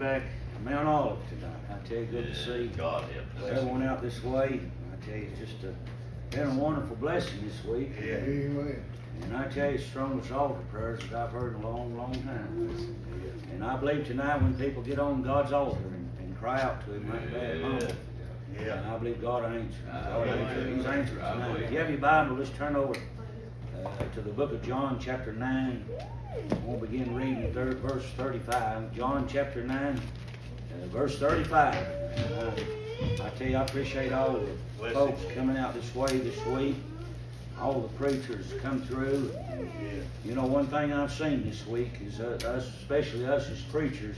back Mount Olive tonight. I tell you, good to see God help us. everyone out this way. I tell you, it's just a, been a wonderful blessing this week. Yeah. Amen. And I tell you, strongest altar prayers that I've heard in a long, long time. And I believe tonight when people get on God's altar and, and cry out to Him like that, Yeah. and I believe God answers. God I answers. He's it. answered tonight. If you have your Bible, let's turn over uh, to the book of John, chapter 9. We'll begin reading third, verse 35. John chapter 9, uh, verse 35. Uh, I tell you, I appreciate all the folks coming out this way this week. All the preachers come through. And, Yeah. you know, one thing I've seen this week is uh, us, especially us as preachers,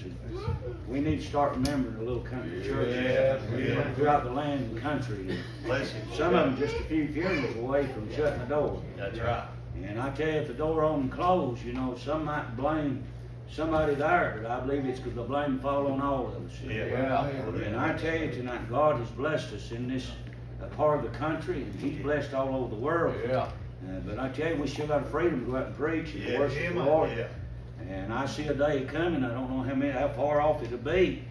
we need to start remembering the little country churches Yeah, yeah. throughout the land and country. Bless him. Some of them just a few funerals away from shutting the door. That's right. And I tell you, if the door on closed, you know, some might blame somebody there, but I believe it's because the blame fall on all of us. Yeah. And I tell you tonight, God has blessed us in this uh, part of the country, and He's blessed all over the world. Yeah. Uh, but I tell you, we still got freedom to go out and preach and Yeah. worship Yeah, the. Lord. Yeah. And I see a day coming. I don't know how many, how far off it'll be,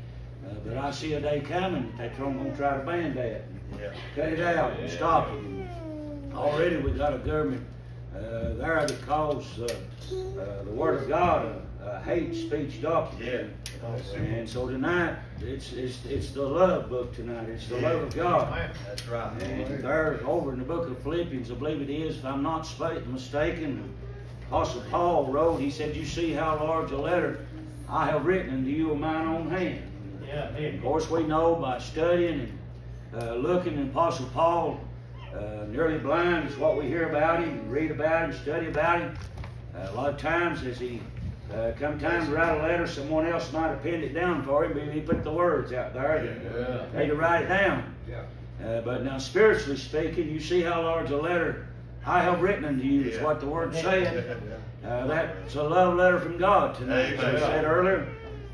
uh, but I see a day coming that they're going to try to ban that, Yeah. cut it out, and stop it. And already we got a government uh, there that calls uh, uh, the Word of God a, a hate speech document. And so tonight, it's, it's, it's the love book tonight. It's the love of God. That's right. And there, over in the book of Philippians, I believe it is, if I'm not mistaken, Apostle Paul wrote, he said, You see how large a letter I have written unto you of mine own hand. And of course, we know by studying and uh, looking at Apostle Paul, uh, nearly blind is what we hear about him, and read about him, study about him. Uh, a lot of times, as he uh, come time to write a letter, someone else might have penned it down for him, but he put the words out there. Yeah. They to write it down. Yeah. Uh, but now, spiritually speaking, you see how large a letter I have written unto you. Is what the word said. Uh, that's a love letter from God tonight. As I said earlier,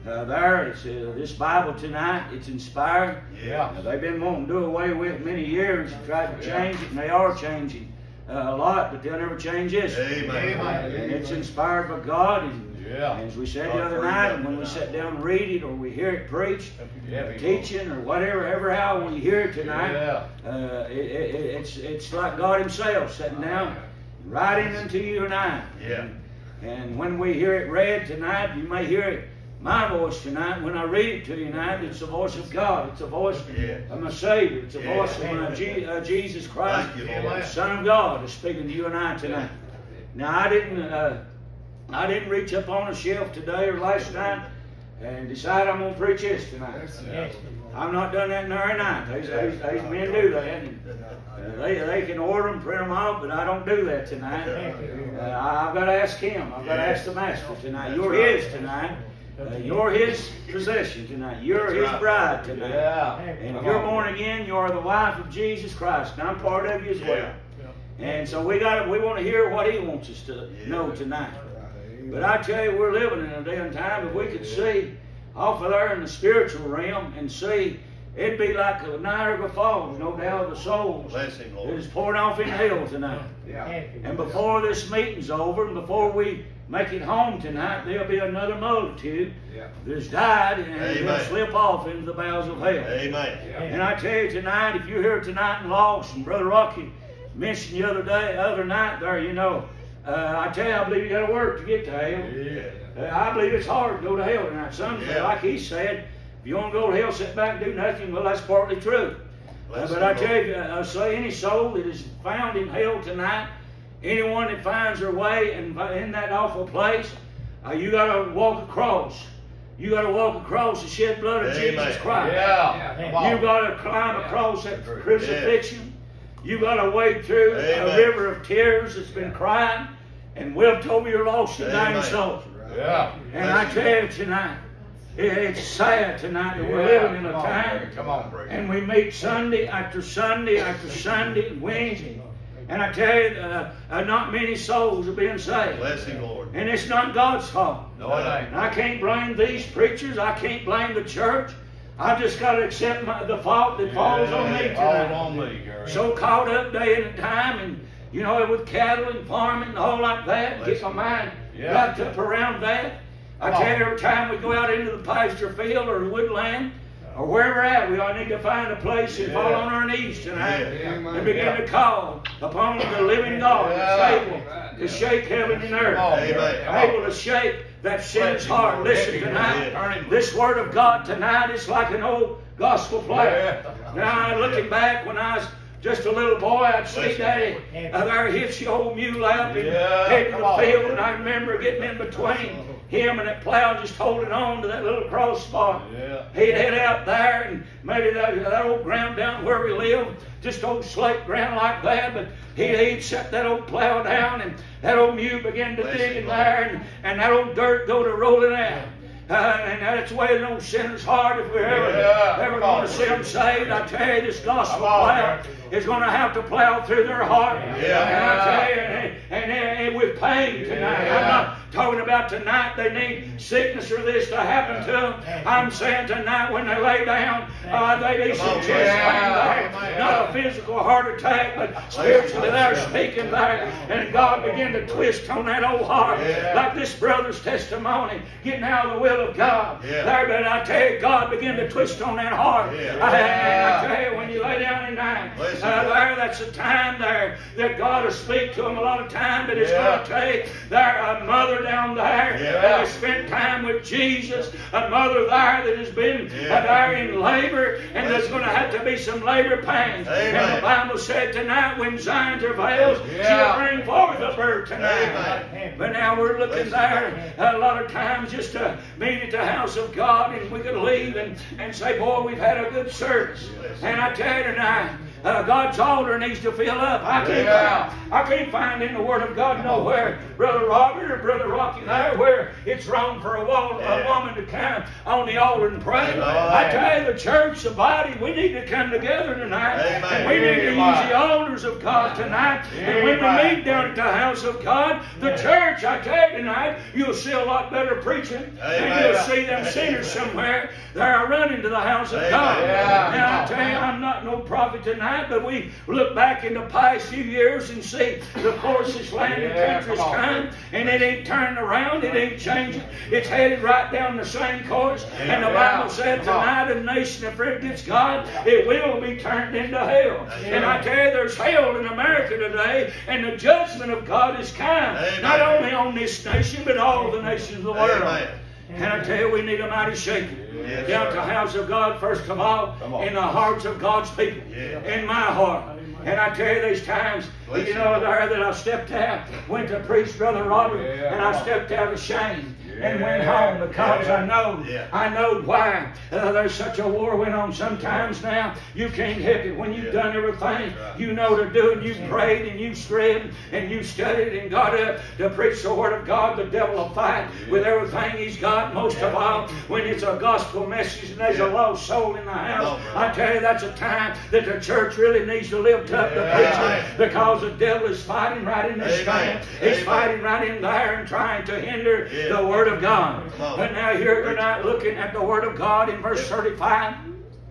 uh, there, it's, uh, this Bible tonight, it's inspired. Yeah. Now, they've been wanting to do away with it many years and tried to change it, and they are changing uh, a lot, but they'll never change this. Amen. And it's inspired by God. And, Yeah. and as we said the other night, and when we sit down and read it or we hear it preached, Yeah, teaching or whatever, ever how when you hear it tonight, Yeah. uh, it, it, it's it's like God Himself sitting down, writing unto you and I. Yeah. And, and when we hear it read tonight, you may hear it my voice tonight. When I read it to you tonight, it's the voice of God. It's the voice Yeah. of my Savior. It's the Yeah. voice of my Je- uh, Jesus Christ, you, Son of God, is speaking to you and I tonight. Now I didn't uh, I didn't reach up on a shelf today or last night and decide I'm gonna preach this tonight. Yeah. I've not done that in every night. These, there's, there's men do that. And, uh, they, they can order them, print them out, but I don't do that tonight. Uh, I- I've got to ask him. I've got to ask the master tonight. You're his tonight. Uh, you're his possession tonight. You're his bride tonight. Yeah. And if you're born again, you are the wife of Jesus Christ. And I'm part of you as well. And so we got we want to hear what he wants us to know tonight. But I tell you, we're living in a day and time. If we could see off of there in the spiritual realm and see, it'd be like a Niagara Falls, no doubt, of the souls Bless him, Lord. is pouring off in hell tonight. Yeah. And before this meeting's over, and before we make it home tonight, there'll be another multitude Yeah. that's died and they'll slip off into the bowels of hell. Amen. And I tell you tonight, if you're here tonight and lost, and Brother Rocky mentioned the other day, other night there, you know, uh, I tell you, I believe you got to work to get to hell. Yeah. Uh, I believe it's hard to go to hell tonight. Some, Yeah. like he said, if you want to go to hell, sit back and do nothing. Well, that's partly true. Uh, but I tell you, uh, say any soul that is found in hell tonight, anyone that finds their way in, in that awful place, uh, you got to walk across. You got to walk across the shed blood of Amen. Jesus Christ. Yeah. On. You got to climb across that Yeah. crucifixion. You got to wade through a river of tears that's been crying and wept over your lost and dying Amen. soul. Yeah. And I tell you tonight, it- it's sad tonight that we're living in a time Come on, Brady. and we meet Sunday after Sunday after Sunday and Wednesday. And I tell you, uh, uh, not many souls are being saved. Bless him, Lord. And it's not God's fault. No, it ain't. I can't blame these preachers. I can't blame the church. I've just got to accept my, the fault that falls on me Yeah, falls tonight. on me, Gary. So caught up day and time and, you know, with cattle and farming and all like that. Bless Get my mind Yeah. wrapped up around that. I tell you, every time we go out into the pasture field or the woodland, or wherever at, we all need to find a place and fall on our knees tonight Yeah. and begin to call upon the living God that's able to shake heaven and earth, Amen. able to shake that sinner's heart. Listen tonight, this word of God tonight is like an old gospel player. Now, looking back when I was just a little boy, I'd see Daddy uh, there hitch the old mule up and Yeah, come the on. field, and I remember getting in between him and that plow, just holding on to that little cross spot. Yeah. He'd head out there, and maybe that, that old ground down where we live, just old slate ground like that, but he'd, he'd set that old plow down, and that old mule began to dig in there, and, and that old dirt go to rolling out. Uh, and that's the way an old sinner's heart, if we're ever, Yeah, ever going to see them saved, I tell you, this gospel on, plow is going to have to plow through their heart. Yeah. And I tell you, and, and, and with pain tonight. Yeah. I'm not talking about tonight they need sickness or this to happen to them. I'm saying tonight when they lay down, uh, they need some chest pain there. Not a physical heart attack, but spiritually they're speaking there. And God began to twist on that old heart. Like this brother's testimony, getting out of the will of God. There, but I tell you, God began to twist on that heart. I, I tell you, when you lay down at night, There, that's a time there that God will speak to them a lot of time, but it's Yeah. going to take there a mother down there Yeah. that has spent time with Jesus, a mother there that has been Yeah. there in labor, and there's going to have to be some labor pains. And the Bible said tonight, when Zion travails, she'll bring forth a bird tonight. Amen. But now we're looking there a lot of times just to meet at the house of God, and we could leave and, and say, Boy, we've had a good service. And I tell you tonight, uh, God's altar needs to fill up. I can't, Yeah. find, I can't find in the Word of God nowhere, Brother Robert or Brother Rocky, there where it's wrong for a, wo- a woman to come on the altar and pray. Amen. I tell you, the church, the body, we need to come together tonight. Amen. And we need to use the altars of God tonight. And when we meet down at the house of God, the church, I tell you tonight, you'll see a lot better preaching. And you'll see them sinners somewhere that are running to the house of. God. Yeah. Now, I tell you, I'm not no prophet tonight, but we look back in the past few years and see the course this land and Yeah, country's come on. come, and it ain't turning around, it ain't changing. It's headed right down the same course. And the Yeah. Bible said tonight, a nation that forgets God, it will be turned into hell. And I tell you, there's hell in America today, and the judgment of God is come. Amen. Not only on this nation, but all the nations of the world. Amen. And I tell you, we need a mighty shaking. Yes, Down to the house of God, first of all, in the hearts of God's people. Yeah. In my heart. And I tell you, these times, Bless you know, there that I stepped out, went to preach Brother Robert, Yeah, and I stepped out of ashamed and went home because I know, Yeah. I know why. Uh, there's such a war went on sometimes now. You can't help it. When you've Yeah. done everything right. you know to do, and you've prayed and you've striven and you've studied and got up to preach the Word of God, the devil will fight with everything he's got. Most of all, when it's a gospel message and there's a lost soul in the house, on. I tell you, that's a time that the church really needs to lift up the Yeah. preacher because the devil is fighting right in this Amen. stand. He's fighting right in there and trying to hinder Yeah. the Word of God. But now here tonight, looking at the Word of God in verse 35,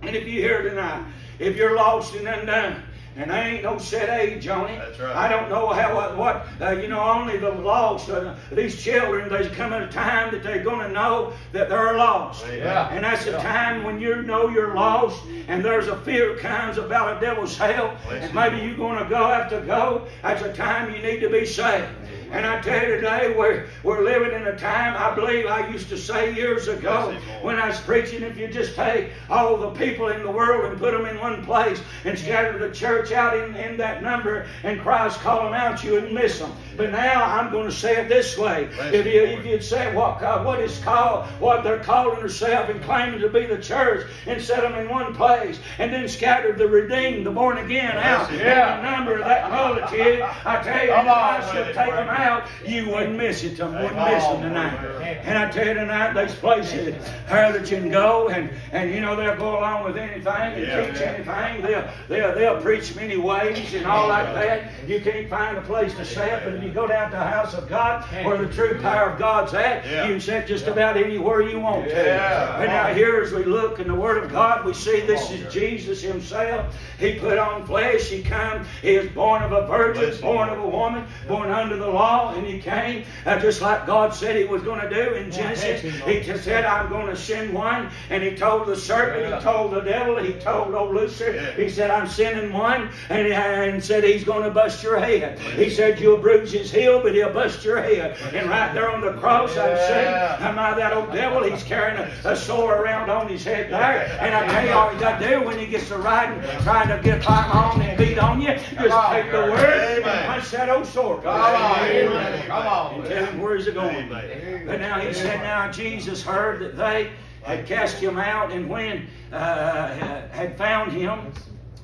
and if you hear tonight, if you're lost and undone, and there ain't no set age on it. That's right. I don't know how what, what uh, you know. Only the lost, uh, these children. There's coming a time that they're going to know that they're lost, Yeah. and that's a time when you know you're lost, and there's a fear comes about a devil's hell, Bless and you. maybe you're going to go have to go. That's a time you need to be saved. And I tell you today, we're, we're living in a time, I believe I used to say years ago Bless you, Lord. when I was preaching, if you just take all the people in the world and put them in one place and scatter the church out in, in that number and Christ call them out, you would miss them. But now I'm going to say it this way. Bless If, you, if you'd say what, what is called, what they're calling themselves and claiming to be the church and set them in one place and then scattered the redeemed, the born again out you. in the number of that multitude, I tell you, if I should take them out, you wouldn't miss it. You wouldn't miss them tonight. And I tell you tonight, there's places where that you can go and, and you know they'll go along with anything and Yeah. teach anything. They'll, they'll they'll preach many ways and all like that. You can't find a place to sit, but you go down to the house of God where the true power of God's at, Yeah. you can sit just about anywhere you want to. Yeah. And now here as we look in the Word of God, we see this is Jesus Himself. He put on flesh. He come. He was born of a virgin, born of a woman, born under the law, and He came uh, just like God said He was going to do in Genesis. He just said, "I'm going to send one," and He told the serpent, He told the devil, He told old Lucifer. Yeah. He said, "I'm sending one," and, and said He's going to bust your head. He said, "You'll bruise his heel, but he'll bust your head." And right there on the cross, I'm Yeah. saying, "Am I that old devil? He's carrying a, a sword around on his head there." And I tell you all he's got to do when he gets to riding, trying to get climb on and beat on you, just take the word and Amen. punch that old sword. Come on, Amen. Come on. And tell him where's it going. But now he said, now Jesus heard that they had cast him out, and when uh, had found him,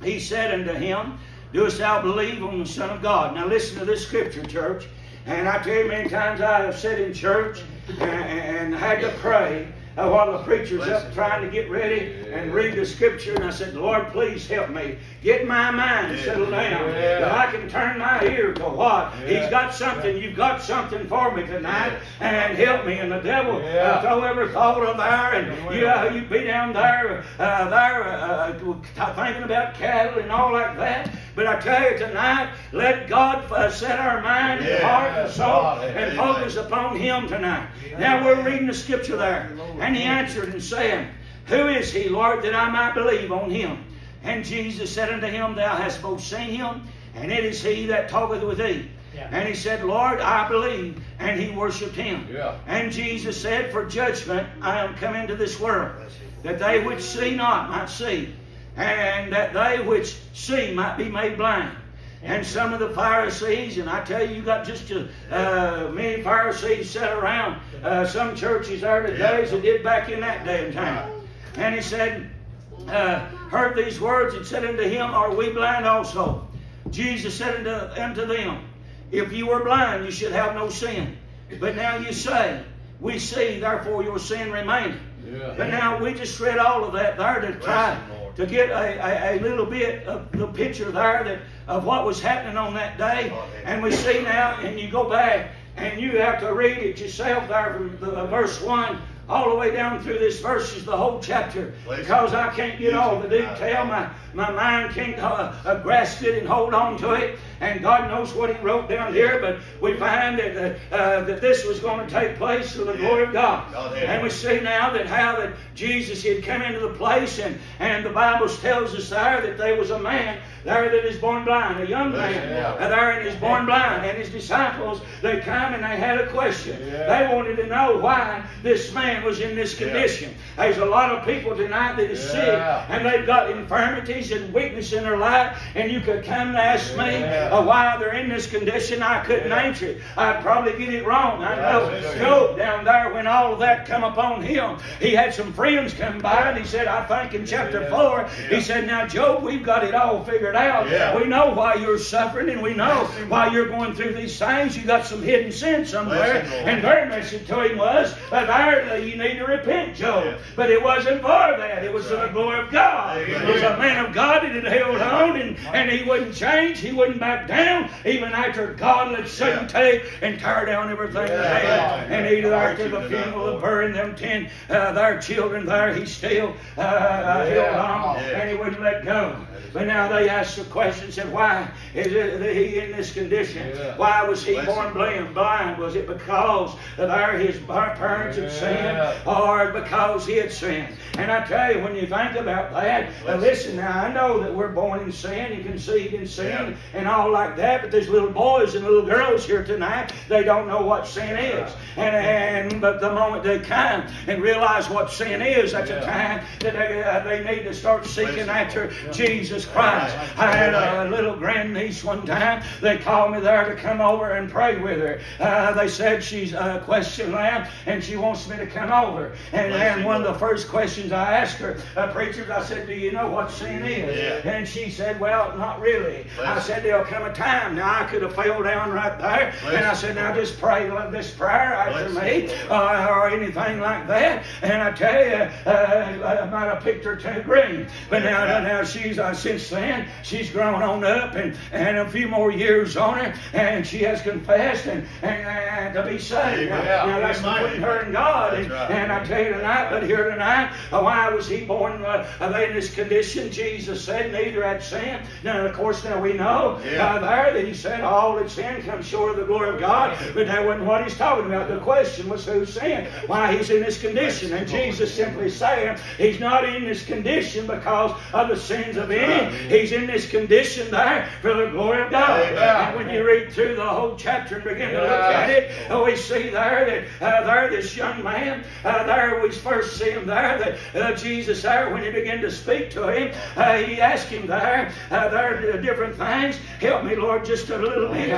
he said unto him, Doest thou believe on the Son of God? Now listen to this scripture, church. And I tell you, many times I have sat in church and, and had to pray uh, while the preacher's up trying to get ready and read the scripture. And I said, Lord, please help me. Get my mind settled down. Yeah. That I can turn my ear to what? He's got something. You've got something for me tonight. And help me. And the devil uh, throw every thought of there. And you, uh, you be down there, uh, there uh, uh, thinking about cattle and all like that. But I tell you tonight, let God uh, set our mind and heart and soul and focus upon Him tonight. Now we're reading the scripture there. And he answered and said, Who is he, Lord, that I might believe on him? And Jesus said unto him, Thou hast both seen him, and it is he that talketh with thee. Yeah. And he said, Lord, I believe. And he worshipped him. Yeah. And Jesus said, For judgment I am come into this world, that they which see not might see, and that they which see might be made blind. And some of the Pharisees, and I tell you, you got just as uh, many Pharisees sat around uh, some churches there today as they did back in that day and time. And he said, uh, heard these words and said unto him, Are we blind also? Jesus said unto, unto them, If you were blind, you should have no sin. But now you say, We see, therefore your sin remaineth. Yeah. But now we just read all of that there to try Bless you, Lord. To get a, a, a little bit of the picture there that of what was happening on that day. And we see now, and you go back and you have to read it yourself there from the, uh, verse 1 all the way down through this verse is the whole chapter because I can't get all the detail. My, my mind can't uh, uh, grasp it and hold on to it. And God knows what He wrote down here, but we find that, uh, uh, that this was going to take place for the glory of God. Yeah. And we see now that how that Jesus had come into the place, and, and the Bible tells us there that there was a man there that is born blind, a young man Yeah. there and is born blind. And his disciples, they come and they had a question. Yeah. They wanted to know why this man was in this Yeah. condition. There's a lot of people tonight that is Yeah. sick and they've got infirmities and weakness in their life, and you could come and ask me Yeah. Uh, why they're in this condition. I couldn't Yeah. answer it. I'd probably get it wrong. I know. Job down there when all of that come upon him, he had some friends come by and he said, I think in chapter Yeah. 4, Yeah. he said, Now, Job, we've got it all figured out. We know why you're suffering and we know why you're going through these things. You got some hidden sin somewhere. And their message to him was, there, you need to repent, Job. But it wasn't for that. It was for the glory of God. It was a man of God that had held on and, and he wouldn't change. He wouldn't back down. Even after God let Satan Yeah. take and tear down everything Yeah. And he there Lord, to the funeral of burying them ten, uh, their children there. He still uh, held on Yeah. and he wouldn't let go. But now they asked the question, said, why is it he in this condition? Yeah. Why was he Bless born blind? Blind? Was it because of there his parents had sinned, or because he had sinned? And I tell you, when you think about that, uh, listen now, I know that we're born in sin, you conceived in sin, Yeah. and all like that. But there's little boys and little girls here tonight. They don't know what sin is, and and but the moment they come and realize what sin is, that's Yeah. a time that they, uh, they need to start seeking Bless after you. Jesus Christ. I had a little grandniece one time. They called me there to come over and pray with her. Uh, they said she's a question lamb and she wants me to come over. And, and one of the first questions I asked her, uh, preachers, I said, Do you know what sin is? Yeah. And she said, Well, not really. Bless I said, There'll come a time. Now I could have fell down right there, and I said, now just pray this prayer after me, uh, or anything like that. And I tell you, uh, I might have picked her too green. But now, now she's uh, since then she's grown on up, and, and a few more years on her, and she has confessed and, and, and to be saved. Now, now that's between her and God. And, and I tell you tonight, but here tonight, uh, why was he born uh, in this condition? Jesus said, neither had sin. Now, of course, now we know uh, there that he said, all that sin comes short of the glory of God. But that wasn't what he's talking about. The question was who sinned? Why he's in this condition. And Jesus simply saying, he's not in this condition because of the sins of any. He's in this condition there for the glory of God. And when you read through the whole chapter and begin to look at it, we see there that uh, there this young man, uh, there we first see him there, that uh, Jesus there, when he began to speak to him, uh, he asked him there, uh, there different things. Help me, Lord, just a little bit.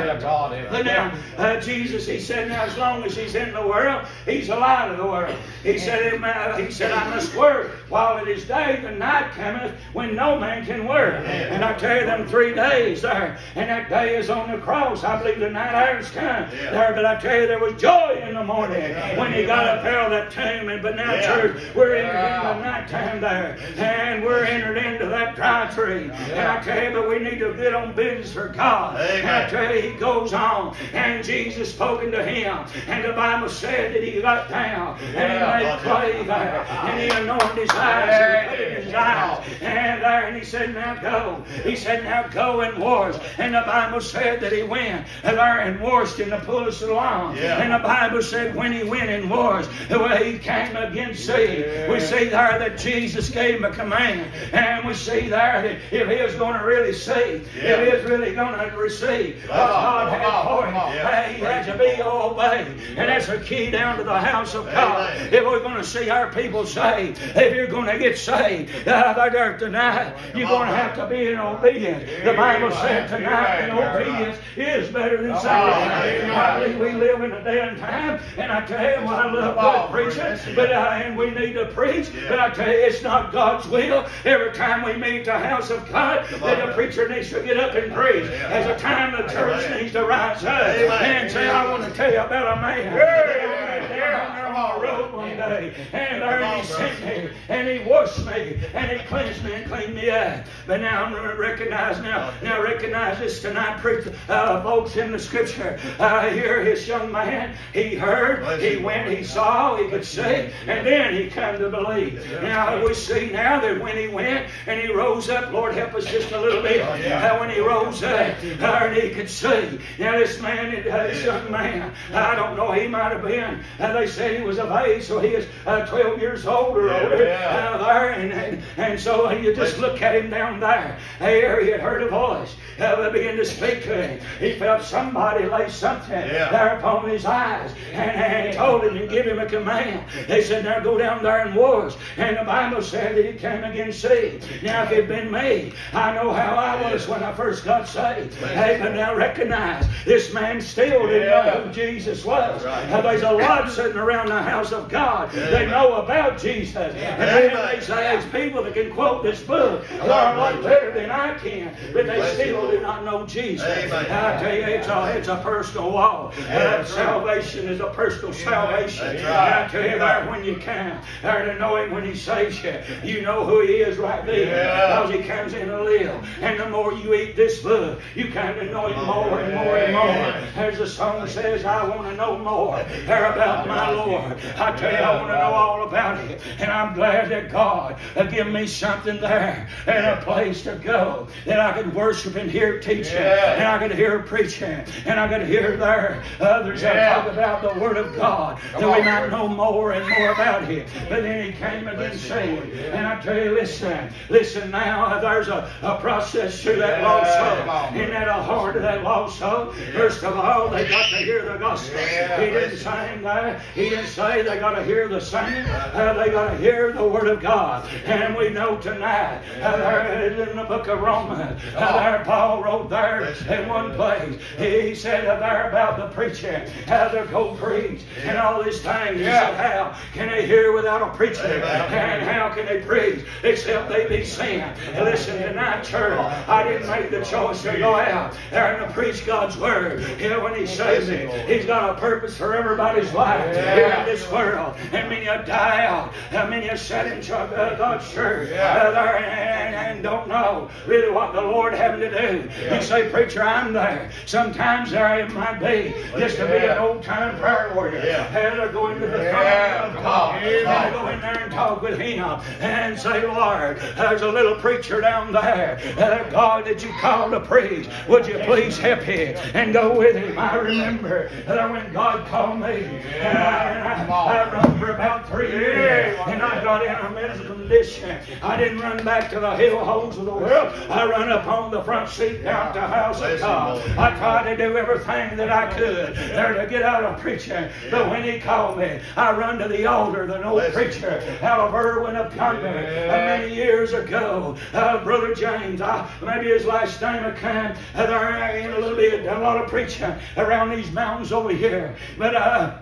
Now, uh, Jesus, he said, now as long as he's in the world, he's a light of the world. He said, he said, I must work while it is day, the night cometh when no man can work. And I tell you, them three days there, and that day is on the cross. I believe the night hours come there, but I tell you, there was joy in the morning when he got up out of that tomb. And but now, church, we're entered into night time there, and we're entered into that dry tree. And I tell you, but we need to get on business for God. And I tell you, he goes on, and Jesus spoken to him, and the Bible said that he got down and he made clay there, and he anointed his eyes and in his eyes, and there, and he said, Now go. He said, Now go and wash. And the Bible said that he went there and washed in the pool of Siloam. Yeah. And the Bible said when he went and washed, well, he came again see. Yeah. We see there that Jesus gave him a command. And we see there that if he was going to really see, yeah. if he was really going to receive what God had for him, he had to be obeyed. And that's the key down to the house of God. Amen. If we're going to see our people saved, if you're going to get saved uh, there tonight, you're going to have to be in obedience. The Bible said tonight that obedience is better than sacrifice. I believe we live in a day and time, and I tell you, I love good preaching, but uh, and we need to preach, but I tell you, it's not God's will. Every time we meet the house of God, that the preacher needs to get up and preach. As a time the church needs to rise up and say, I want to tell you about a man road one day, and there he sent me, and he washed me, and he cleansed me and cleaned me out. But now I'm going to recognize now, now recognize this tonight, preach, uh, folks in the scripture. Uh, here, this young man, he heard, he went, he saw, he could see, and then he come to believe. Now we see now that when he went and he rose up, Lord help us just a little bit. Uh, when he rose up, uh, and he could see. Now this man, uh, this young man, I don't know, he might have been. Uh, they said he was of age, so he is uh, 12 years old or yeah, older yeah. Uh, there. And, and, and so you just look at him down there. There he had heard a voice uh, began to speak to him. He felt somebody lay something yeah. there upon his eyes and, and told him and give him a command. They said, now go down there and wash. And the Bible said that he came again saved. Now if it had been me, I know how I was when I first got saved. Hey, but now recognize this man still didn't know who Jesus was. Right. Uh, there's a lot sitting around the house of God. They know about Jesus. And then they say, there's people that can quote this book. They're a lot better than I can. But they still do not know Jesus. I tell you, it's a, it's a personal walk. Uh, salvation is a personal salvation. And I tell you that when you can, there to know Him when He saves you, you know who He is right there. Because He comes in to live. And the more you eat this book, you kind of know Him more and more and more. As the song says, I want to know more there about my Lord. I tell you, I want to know all about it. And I'm glad that God give me something there and a place to go that I could worship and hear teaching. And I could hear preaching. And I could hear there others that talk about the Word of God that we might know more and more about it. But then He came and again saying, and I tell you, listen, listen now, there's a, a process through that lost soul. Isn't that a heart of that lost soul? First of all, they got to hear the gospel. He didn't say that. He didn't say they got to hear the singing. Uh, they got to hear the Word of God. And we know tonight, uh, there in the book of Romans, uh, there Paul wrote there in one place, he said there about the preaching, how they go preach, and all these things. He said, how can they hear without a preacher? And how can they preach except they be sent? Listen, tonight, church, I didn't make the choice to go out there and to preach God's Word. Here when He saved me, He's got a purpose for everybody's life here in this world. And many are die out. And many are sat in church, uh, God's church uh, there and, and don't know really what the Lord having to do. You say, preacher, I'm there. Sometimes there it might be just to be an old time prayer warrior. And to go into the throne of God. And go in there and talk with Him and say, Lord, there's a little preacher down there. Uh, God that you call to preach. Would you please help him and go with him? I remember that when God called me, and I, and I, I run for about three years, and I got in a medical condition. I didn't run back to the hill holes of the world. I run up on the front seat down to the house of God. I tried to do everything that I could there to get out of preaching. But when he called me, I run to the altar, the old preacher out of Irwin up yonder uh, many years ago. Uh, Brother James, I, maybe his last name I can. Uh, there ain't a little bit, a lot of preaching around these mountains over here. But uh,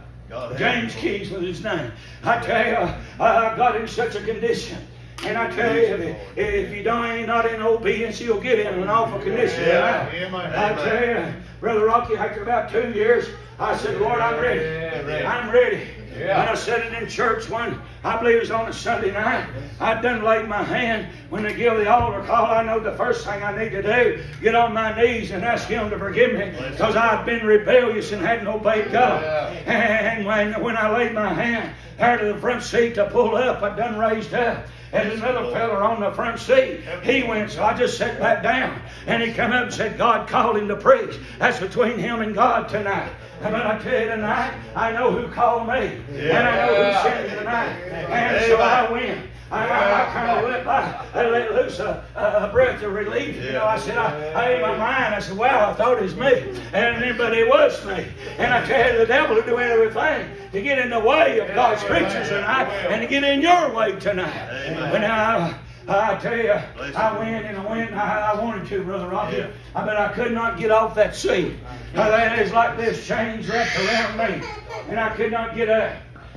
James Keys was his name. I tell you, I got in such a condition. And I tell you, if you don't ain't not in obedience, you'll get in an awful condition. Yeah. I tell you, Brother Rocky, after about two years, I said, Lord, I'm ready. I'm ready. Yeah. And I said it in church one, I believe it was on a Sunday night. I done laid my hand when they give the altar call. I know the first thing I need to do, get on my knees and ask Him to forgive me because I've been rebellious and hadn't obeyed God. And when, when I laid my hand there to the front seat to pull up, I done raised up. And another fella on the front seat, he went, so I just sat back down. And he come up and said, God called him to preach. That's between him and God tonight. And when I tell you tonight, I know who called me. And I know who sent me tonight. And so I went. I, I, I kind of let, I, I let loose a, a breath of relief. You know, I said, I, I in my mind, I said, wow, I thought it was me. And then, but it was me. And I tell you, the devil will do everything to get in the way of God's preachers tonight and to get in your way tonight. But now, I tell you, I went and I went and I, I wanted to, Brother Rocky, Yeah. I but I could not get off that seat. Now, that is like this chains wrapped around me, and I could not get up.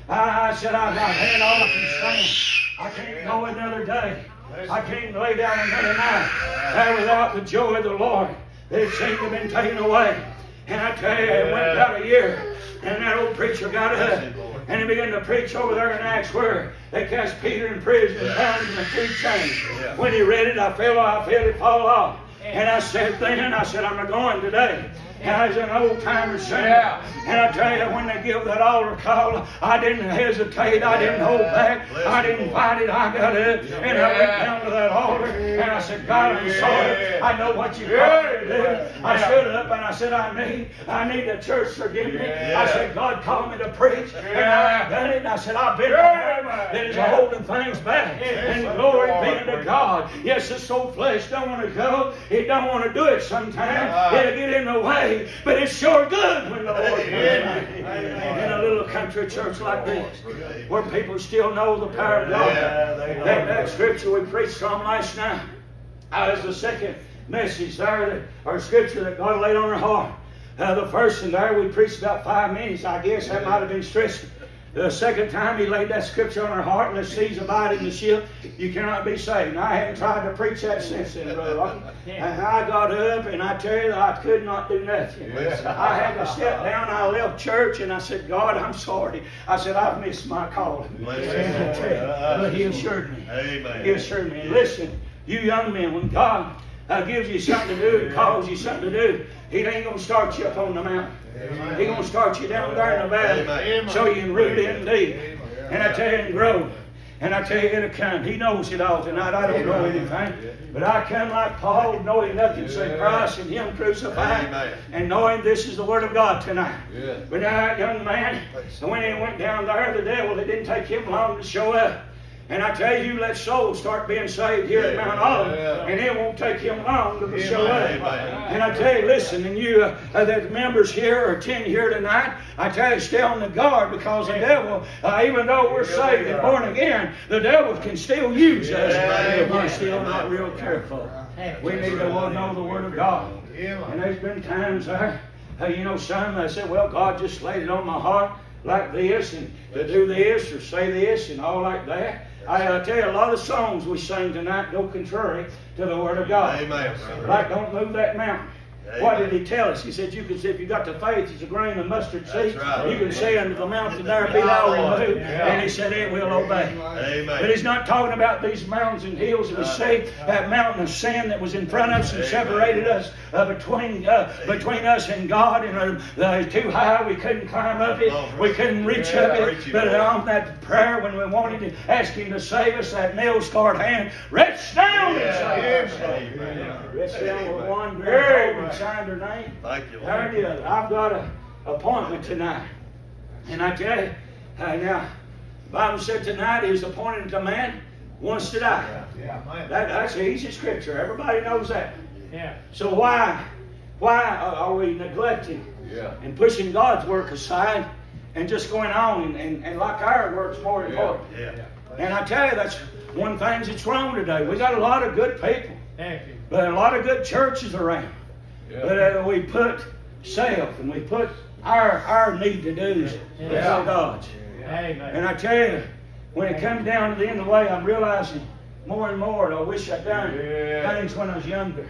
I, I said, I've had all I can stand. I can't go another day. I can't lay down another night uh, without the joy of the Lord it seemed to have been taken away. And I tell you, it went about a year, and that old preacher got up. And he began to preach over there in Acts where they cast Peter in prison and bound him in three chains. When he read it, I felt I felt it fall off. And I said then, I said, I'm not going today. I was an old timer saying, Yeah. and I tell you, when they give that altar call, I didn't hesitate. I didn't hold back. I didn't fight it. I got up and I went down to that altar and I said, God, I'm sorry. I know what you called me to do. I stood up and I said, I need, I need the church to forgive me. I said, God called me to preach. And I've done it. And I said, I've been that is holding things back. And glory be to God. Yes, this old flesh don't want to go. It don't want to do it sometimes. It'll get in the way. But it's sure good when the Lord comes back. In a little country church like this, where people still know the power of God. That, that scripture we preached from last night. That was the second message there, that, or scripture that God laid on our heart. Uh, the first one there, we preached about five minutes. I guess that might have been stressful. The second time he laid that scripture on her heart, unless seas abide in the ship, you cannot be saved. And I haven't tried to preach that since then, Brother And I got up and I tell you, I could not do nothing. I had to step down. I left church and I said, God, I'm sorry. I said, I've missed my calling. And I tell you, But he assured me. He assured me. Listen, you young men, when God uh, gives you something to do, and calls you something to do, He ain't going to start you up on the mountain. He's going to start you down there in the valley so you can root in deep. And I tell you, and grow. And I tell you, it'll come. He knows it all tonight. I don't know anything. But I come like Paul, knowing nothing save Christ and Him crucified. Amen. And knowing this is the Word of God tonight. Yeah. But now, young man, when he went down there, the devil, it didn't take him long to show up. And I tell you, let souls start being saved here at Mount Olive, and it won't take him long to show up. And I tell you, listen, and you, uh, the members here or ten here tonight, I tell you, stay on the guard because the devil, uh, even though we're saved and born again, the devil can still use us if we're still not real careful. We need to know the Word of God. And there's been times there, uh, you know, some I said, well, God just laid it on my heart like this and to do this or say this and all like that. I uh, tell you, a lot of songs we sing tonight go contrary to the Word of God. Amen. Like, don't move that mountain. What did he tell us? He said, You can say, if you got the faith, it's a grain of mustard seed. right. You can say unto the mountain there, be thou removed. And he said, It will obey. Amen. But he's not talking about these mountains and hills that we see, that mountain of sin that was in front of us and separated us uh, between uh, between us and God, and uh, uh, too high we couldn't climb up it, we couldn't reach up it. it, But on that prayer when we wanted to ask Him to save us, that nail-scarred hand reached down and saved us. Reached down with one grab and signed her name. Thank you, There Lord. it is. I've got an appointment tonight. And I tell you, uh, now, the Bible said tonight is appointed to man once to die. That, that's easy scripture. Everybody knows that. Yeah. So why, why are we neglecting Yeah. and pushing God's work aside and just going on and, and, and like our work's more important? Yeah. And I tell you, that's one thing that's wrong today. We got a lot of good people, Thank you. but a lot of good churches around. But uh, we put self and we put our our need to do's Yeah. before God's. Amen. And I tell you, when it comes down to the end of the way, I'm realizing more and more. that I wish I'd done Yeah. things when I was younger.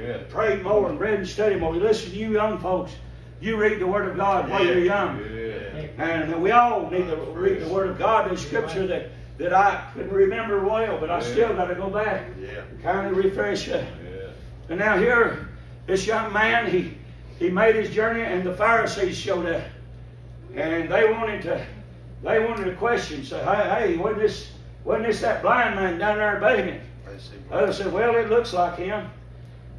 Yeah. Prayed more and read and studied more. Listen to you young folks. You read the Word of God while you're young. Yeah. And we all need to read the Word of God. There's scripture that, that I couldn't remember well, but I still got to go back Yeah. and kind of refresh it. Yeah. And now here, this young man, he he made his journey, and the Pharisees showed up, and they wanted to they wanted to question, say, hey, hey, wasn't this wasn't this that blind man down there begging? Others said, well, it looks like him.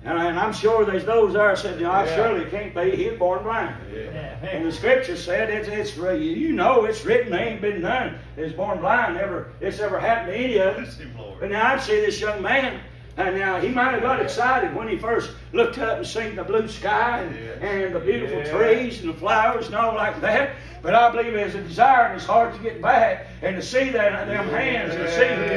And, and I'm sure there's those there said, no, I Yeah. surely can't be. He was born blind. Yeah. And the scripture said it's it's you know it's written. There ain't been none that's born blind ever it's ever happened to any of them. Bless him, Lord. But now I see this young man, and now he might have got excited when he first looked up and seen the blue sky and, Yes. and the beautiful Yeah. trees and the flowers and all like that. But I believe there's a desire in his heart to get back and to see that them hands and see they was.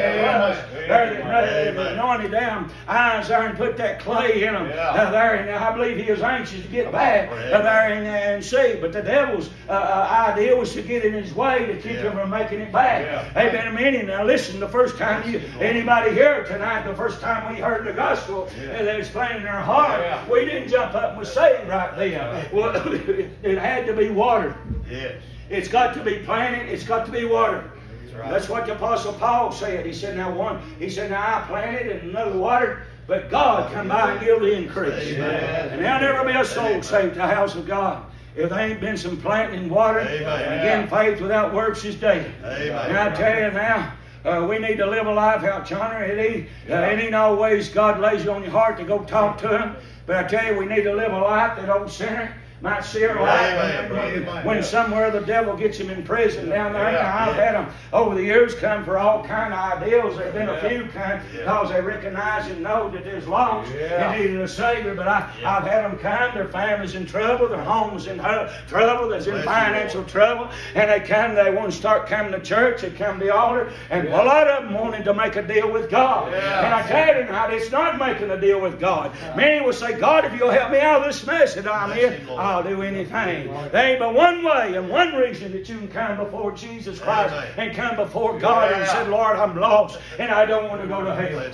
There, that- that- that anointed them eyes there and put that clay in them Yeah. uh, there. And I believe he was anxious to get back uh, there and, and see. But the devil's uh, uh, idea was to get in his way to keep Yeah. him from making it back. Yeah. Amen. Amen. Now listen, the first time you anybody here tonight, the first time we heard the gospel, Yeah. and they was playing in our heart, Yeah. we didn't jump up and was saved right then. Well, it had to be watered. Yes. It's got to be planted. It's got to be watered. That's right. That's what the Apostle Paul said. He said, "Now one, he said, now I planted and another watered, but God come by and give the increase." Amen. And there'll never be a soul Amen. saved to the house of God if there ain't been some planting and watering. Again, faith without works is dead. Amen. And I tell you now. Uh, we need to live a life out yonder. It ain't, uh, it ain't always God lays it on your heart to go talk to Him. But I tell you, we need to live a life that old sinner might see life. Amen. when, somewhere the devil gets him in prison down there. Yeah, Now, I've had them over the years come for all kind of ideals. There've been a few kind because they recognize and know that there's lost and needed a Savior. But I. I've had them come. Their families in trouble. Their homes in trouble. There's in financial trouble. And they come. They want to start coming to church. They come to the altar. And a lot of them wanted to make a deal with God. And I tell you tonight, it's not making a deal with God. Many will say, God, if you'll help me out of this mess that I'm in. I'll do anything. There ain't but one way and one reason that you can come before Jesus Christ and come before God and say, Lord, I'm lost and I don't want to go to hell.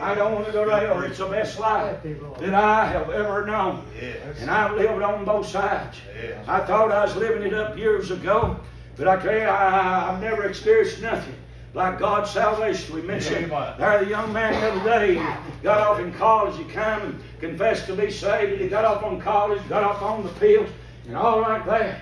I don't want to go to hell. It's the best life that I have ever known. And I've lived on both sides. I thought I was living it up years ago, but I tell you, I, I've never experienced nothing like God's salvation. We mentioned there the young man the other day, he got off in college, he come and confessed to be saved, and he got off on college, got off on the field, and all like that.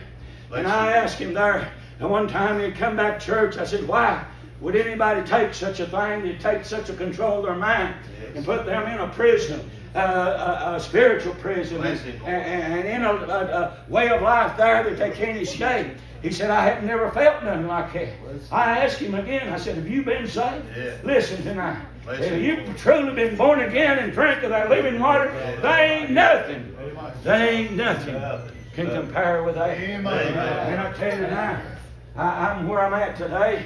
And I asked him there, and one time he'd come back to church, I said, why? Would anybody take such a thing to take such a control of their mind Yes. and put them in a prison, uh, a, a spiritual prison, and, and, and in a, a, a way of life there that they can't escape? He said, I have never felt nothing like that. I asked him again, I said, Have you been saved? Yeah. Listen tonight. Listen. If you've truly been born again and drank of that living water, there ain't nothing. There ain't nothing can compare with that. Amen. And I tell you now, I, I'm where I'm at today,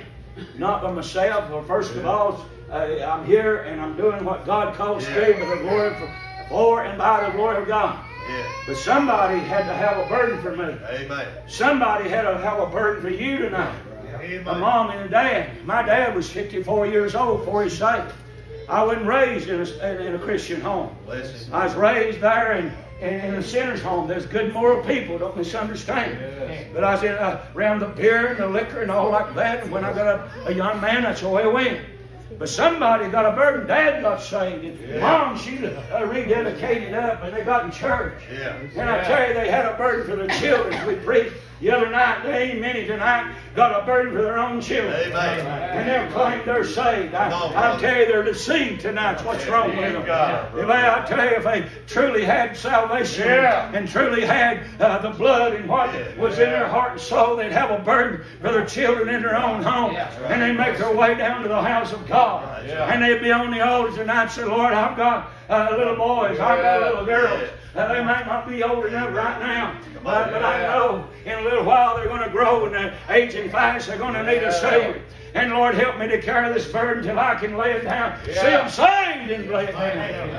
not by myself. Well, first of all, uh, I'm here and I'm doing what God calls to do for the glory for, for and by the glory of God. Yeah. But somebody had to have a burden for me. Amen. Somebody had to have a burden for you tonight. Amen. A mom and a dad. My dad was 54 years old before he saved. I wasn't raised in a, in a Christian home. I was raised there in, in, in a sinner's home. There's good moral people, don't misunderstand. But I was in, uh, around the beer and the liquor and all like that. And when I got a, a young man, that's the way it went. But somebody got a burden. Dad got saved. And Yeah. Mom, she uh, rededicated up and they got in church. Yeah. And I tell you, they had a burden for the children. We preached the other night. There ain't many tonight got a burden for their own children. Amen. And they'll claim they're saved. I, on, I tell you, they're deceived tonight. What's wrong with them? God, If they, I tell you, if they truly had salvation Yeah. and truly had uh, the blood and what Yeah. was in their heart and soul, they'd have a burden for their children in their own home. And they make their way down to the house of God. Yeah. And they'd be on the altars and I'd say, Lord, I've got uh, little boys, I've got little girls. Uh, they might not be old enough right now, but, but I know in a little while they're going to grow and they're aging fast. They're going to need a Savior. And Lord, help me to carry this burden till I can lay it down. See them saved and lay it down.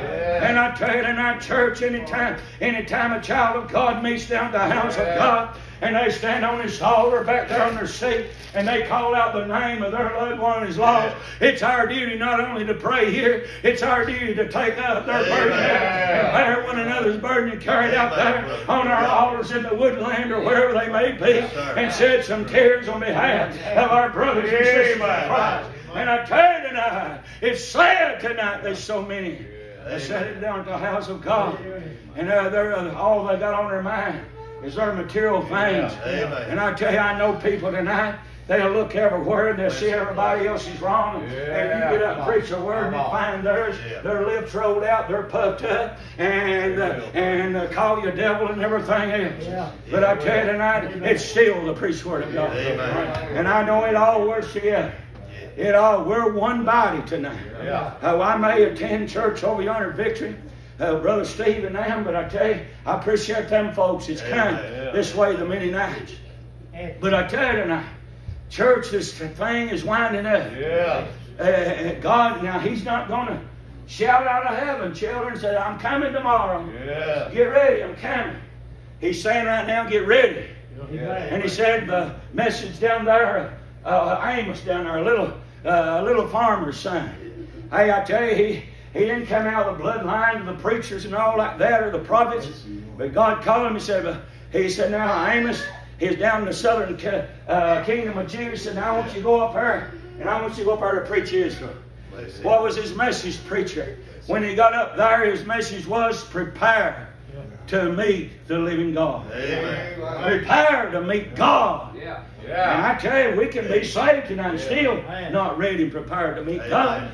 And I tell you, in our church, anytime, anytime a child of God meets down at the house of God, and they stand on his altar back there on their seat, and they call out the name of their loved one is lost. It's our duty not only to pray here, it's our duty to take up their burden. And bear one another's burden and carry it out there on our altars in the woodland or wherever they may be, and shed some tears on behalf of our brothers and sisters in Christ. And I tell you tonight, it's sad tonight there's so many that set it down at the house of God. And uh, they're, uh, all they got on their mind is their material things. Amen. And I tell you, I know people tonight, they'll look everywhere and they'll see everybody else is wrong. And you get up and preach a word and you find theirs, Yeah. their lips rolled out, they're puffed up, and, uh, and uh, call you devil and everything else. But I tell you tonight, it's still the preached word of God. Amen. And I know it all works together. It all, we're one body tonight. Yeah. Oh, I may attend church over yonder at Victory, uh, Brother Steve and them, but I tell you, I appreciate them folks. It's come Amen. this way the many nights. But I tell you tonight, church, this thing is winding up. Yeah. Uh, God, now He's not going to shout out of heaven, children, say, I'm coming tomorrow. Yeah. Get ready, I'm coming. He's saying right now, get ready. And he said the message down there, uh, Amos down there, a little, uh, a little farmer's son. Hey, I tell you, he, he didn't come out of the bloodline of the preachers and all like that or the prophets, but God called him. He said, he said, now Amos, he's down in the southern uh, kingdom of Judah. He said, now I want you to go up there, and I want you to go up there to preach Israel. What was his message, preacher? When he got up there, his message was prepare to meet the living God. Amen. Prepare to meet God. Yeah. Yeah. And I tell you, we can be saved tonight and still not ready and prepared to meet God.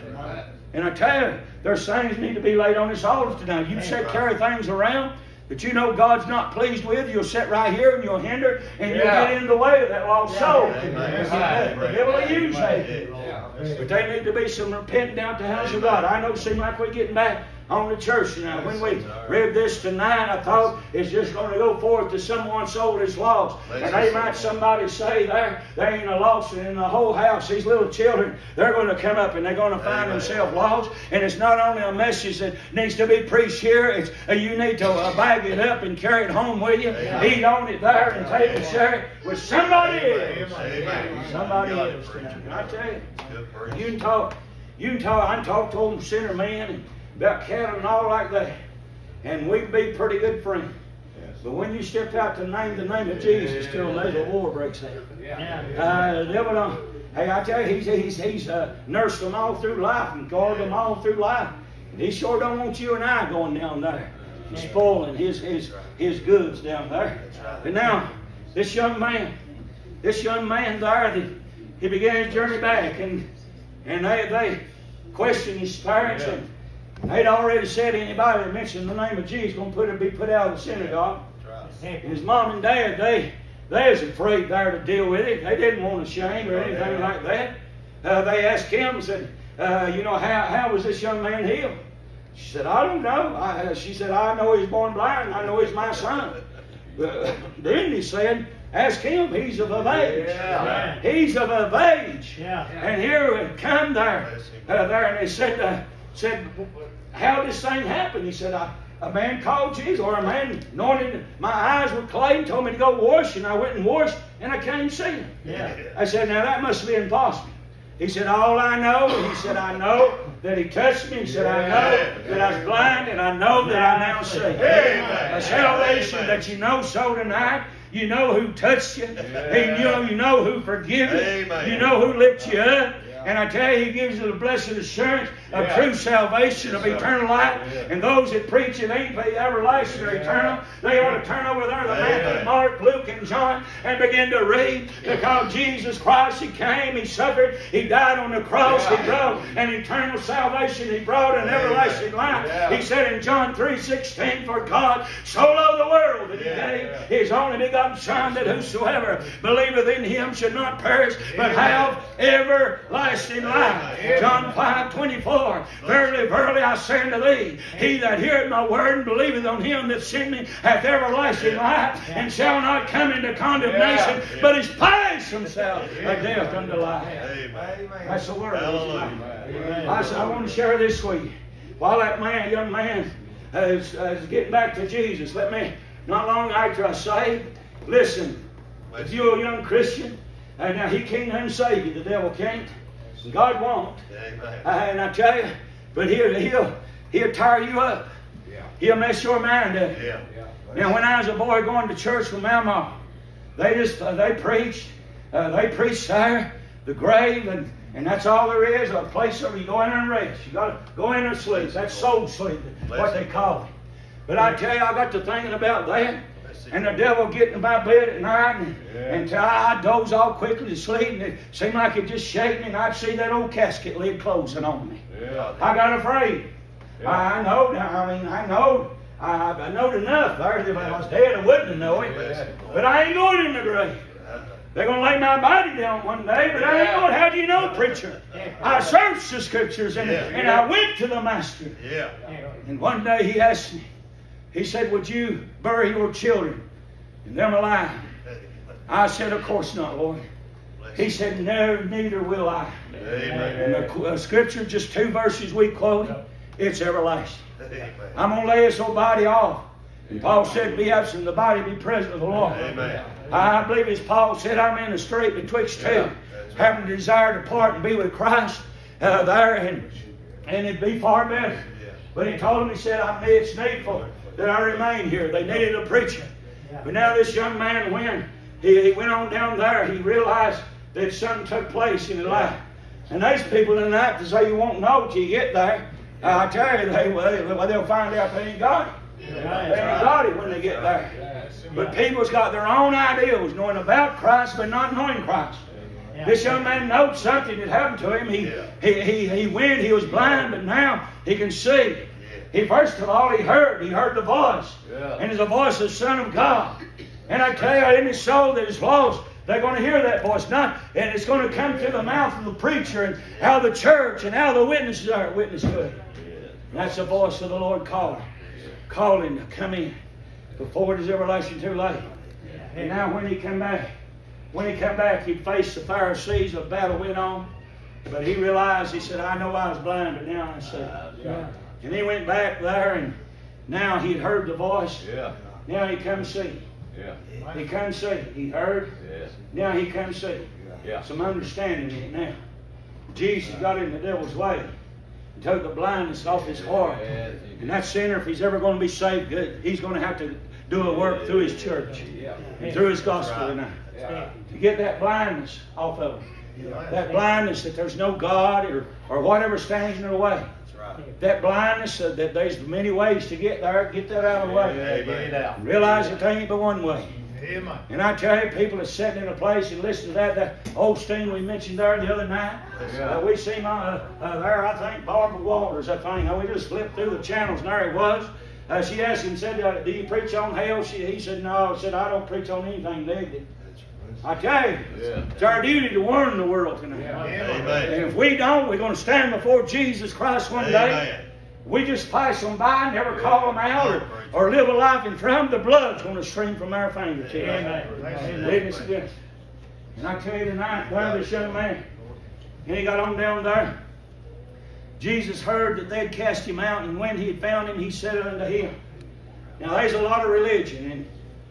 And I tell you, there's things need to be laid on this altar tonight. You say carry things around that you know God's not pleased with. You'll sit right here and you'll hinder and you'll get in the way of that lost soul. Amen. The devil will use that. Yeah. But they need to be some repenting down at the house of God. I know it seems like we're getting back on the church tonight. When we read this tonight, I thought it's just going to go forth to someone's soul is lost. And they might somebody say there, there ain't a lost in the whole house. These little children, they're going to come up and they're going to find themselves lost. And it's not only a message that needs to be preached here, it's uh, you need to uh, bag it up and carry it home with you. Eat on it there and take and share it with somebody else. Somebody else. I tell you, you can talk, you can talk, I can talk to them sinner man and about cattle and all like that. And we'd be pretty good friends. But when you step out to name the name of Jesus, till there's a war breaks out. Uh, the devil don't, hey, I tell you, he's, he's, he's uh, nursed them all through life and guarded them all through life. And he sure don't want you and I going down there and spoiling his, his, his goods down there. But now, this young man, this young man there, the, he began his journey back, and and they they questioned his parents, and they'd already said anybody that mentioned the name of Jesus going to put be put out of the synagogue. And his mom and dad, they they was afraid there to deal with it. They didn't want to shame or anything like that. Uh, they asked him, said, uh, you know, how, how was this young man healed? She said, I don't know. I, uh, she said, I know he's born blind. I know he's my son. Uh, then he said, ask him. He's of age. Yeah. He's of age. Yeah. And here we come there, uh, there, and they said, uh, said, how did this thing happen? He said, I, a man called Jesus, or a man anointed my eyes with clay and told me to go wash, and I went and washed, and I came see him. Yeah. I said, now that must be impossible. He said, all I know, he said, I know that he touched me. He said, I know that I was blind, and I know that I now see. Amen. A salvation that you know so tonight. You know who touched you. And you know, you know who forgive you. You know who lifts you up. And I tell you, He gives you the blessed assurance of Yeah. true salvation, of Yes, sir. eternal life. Yeah. And those that preach it ain't be everlasting or eternal, they ought to turn over there to Matthew, Mark, Luke, and John and begin to read. Because Jesus Christ, He came, He suffered, He died on the cross, Yeah. He brought an eternal salvation, He brought an everlasting life. Yeah. He said in John 3 16, For God so loved the world that He Yeah. gave His only begotten Son, that whosoever believeth in Him should not perish, but have everlasting life. John 5 24, Verily, verily, I say unto thee, He that heareth my word and believeth on Him that sent me hath everlasting life, and shall not come into condemnation, but is passed himself of death unto life. Amen. That's the word. I, said, I want to share this with you. While that man, young man, is, is getting back to Jesus, let me, not long after I saved, listen, if you're a young Christian, and now he can't unsave you, the devil can't, and God won't. Amen. And I tell you, but he'll, he'll, he'll tire you up. Yeah. He'll mess your mind up. Yeah. Now, when I was a boy going to church with Mama, they just uh, they preached, uh, they preached there, the grave, and and that's all there is. A place where you go in and rest. You got to go in and sleep. That's soul sleep, what they call it. But I tell you, I got to thinking about that. And the devil getting in my bed at night, and, and I doze off quickly to sleep, and it seemed like it just shaking, and I'd see that old casket lid closing on me. Yeah. I got afraid. I know. I mean, I know. I, I knowed enough. There, if I was dead, I wouldn't have known it. But I ain't going in the grave. They're going to lay my body down one day, but I ain't going. How do you know, preacher? I searched the scriptures and, Yeah. and I went to the master. Yeah. And one day he asked me, he said, Would you bury your children and them alive? I said, Of course not, Lord. He said, No, neither will I. Amen. And the uh, scripture, just two verses we quoted, it's everlasting. Amen. I'm going to lay this old body off. And Paul said, Be absent, of the body be present with the Lord. Amen. I believe as Paul said, I'm in the strait betwixt two, Yeah, right. having a desire to part and be with Christ uh, there, and, and it'd be far better. Yeah. But he told him, he said, I, it's needful that I remain here. They needed a preacher. But now this young man, went. he, he went on down there, he realized that something took place in his life. And there's people in that say you won't know till you get there. I tell you, they, well, they'll find out they ain't got it. They ain't got it when they get there. But people's got their own ideas, knowing about Christ, but not knowing Christ. This young man knows something that happened to him. He, he, he, he went, he was blind, but now he can see. He first of all he heard, he heard the voice. Yeah. And it's the voice of the Son of God. And I tell you, in his soul that is lost, they're going to hear that voice. Not, and it's going to come through the mouth of the preacher and how the church and how the witnesses are witness to it. And that's the voice of the Lord calling. Calling to come in. Before it is everlasting too late. And now when he come back, when he come back, he faced the Pharisees, a battle went on. But he realized, he said, I know I was blind, but now I see. Ah, And he went back there, and now he had heard the voice. Yeah. Now he come see. Yeah. He come see. He heard. Yes. Now he come see. Yeah. Some understanding in it now. Jesus got in the devil's way and took the blindness off his heart. Yes. And that sinner, if he's ever going to be saved good, he's going to have to do a work through his church and through his gospel tonight Yeah. to get that blindness off of him. That blindness that there's no God or, or whatever stands in their way. Right. That blindness uh, that there's many ways to get there, get that out of the way. Yeah, get it out. Realize that there ain't but one way. Amen. And I tell you, people are sitting in a place and listen to that, that old sting we mentioned there the other night. Yeah. Uh, we seen uh, uh, there, I think, Barbara Walters, I think. Uh, we just flipped through the channels and there it was. Uh, she asked him, said, uh, do you preach on hell? She, he said, no. He said, I don't preach on anything negative. I tell you, Yeah. it's our duty to warn the world tonight. And Amen. if we don't, we're going to stand before Jesus Christ one day. We just pass them by, and never call them out, or, or live a life in front. The blood's going to stream from our fingertips. Amen. Witness again. And I tell you tonight, there this young man, and he got on down there. Jesus heard that they'd cast him out, and when he had found him, he said unto him. Now, there's a lot of religion, and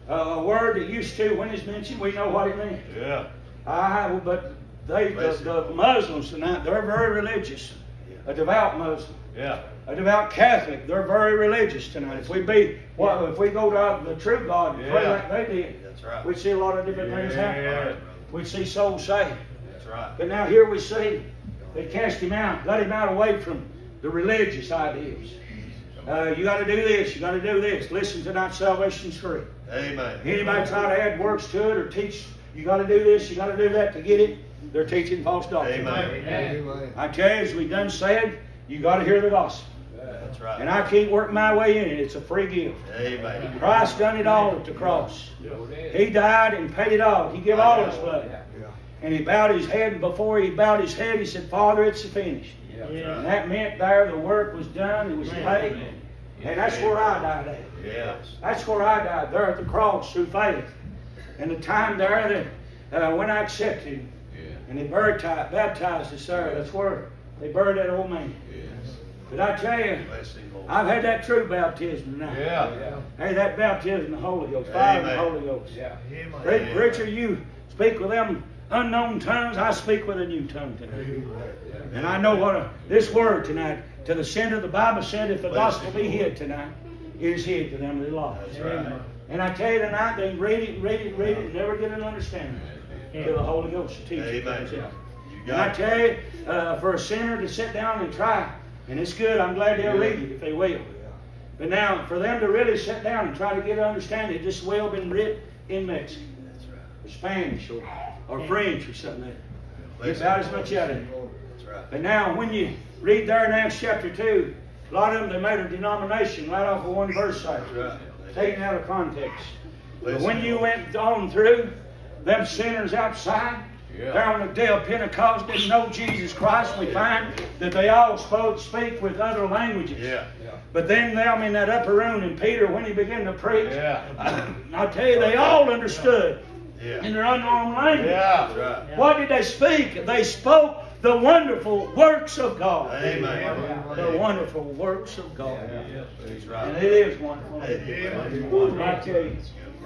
Uh, a word that used to, when it's mentioned, we know what it means. Yeah. I, but they, the, the Muslims tonight, they're very religious. Yeah. A devout Muslim, Yeah. a devout Catholic, they're very religious tonight. If we be, well, if we go to the true God and pray Yeah. like they did, That's right. we'd see a lot of different things happen. Yeah. We'd see souls saved. That's right. But now here we see they cast him out, got him out away from the religious ideas. Uh, you got to do this, you got to do this. Listen tonight, salvation's free. Amen. Anybody try to add works to it or teach you got to do this, you got to do that to get it, they're teaching false doctrine. Amen. I tell you, as we done said, you got to hear the gospel. That's right. And I can't work my way in it. It's a free gift. Amen. Christ done it all at the cross. He died and paid it all. He gave all his blood. And he bowed his head, and before he bowed his head, he said, Father, it's finished. Yeah. And that meant there the work was done, it was paid. And that's where I died at. Yes. That's where I died, there at the cross through faith. And the time there that uh, when I accepted him, and they baptized, baptized us there, that's where they buried that old man. Yes. But I tell you, Bless thee, Lord. I've had that true baptism tonight. Yeah. Hey, that baptism in the Holy Ghost, fire in the Holy Ghost. Yeah. Pre- Preacher, you speak with them unknown tongues. I speak with a new tongue tonight. And I know what a, this word tonight, to the center, the Bible said, if the gospel be hid tonight, it is hid to them that lost. That's right. And I tell you tonight, they read it, read it, read it, and never get an understanding till the Holy Ghost teaches it. Amen. comes out. And I tell it. you, uh, for a sinner to sit down and try, and it's good, I'm glad they'll read it if they will. But now, for them to really sit down and try to get an understanding, this well been written in Mexican, or Spanish, or, or French, or something like that. Get about as much out of it. That's. But now, when you read there in Acts chapter 2, a lot of them, they made a denomination right off of one verse side, right. taken out of context. But when you went on through, them sinners outside, Yeah. there on the day of Pentecost, didn't know Jesus Christ, we find that they all spoke, speak with other languages. Yeah. yeah. But then them in that upper room, and Peter, when he began to preach, Yeah. I tell you, they all understood in Yeah. their unknown language. Yeah. Right. What did they speak? They spoke the wonderful works of God. Amen. The wonderful works of God. That's And right. it is wonderful. Amen. I tell you,